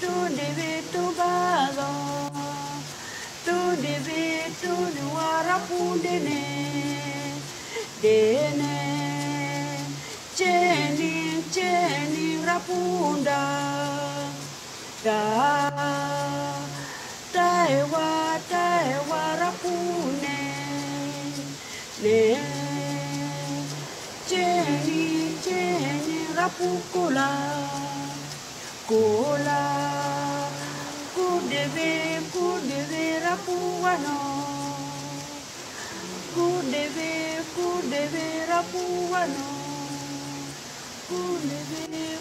tu devi tu balo, tu devi, tu nuara pudene, dene, cheni, cheni rapunda, da, taewa, taewa rapune, ne, cheni, cheni rapukula, kula, kudeve, kudeve rapuano, kudeve, kudeve rapuano, kudeve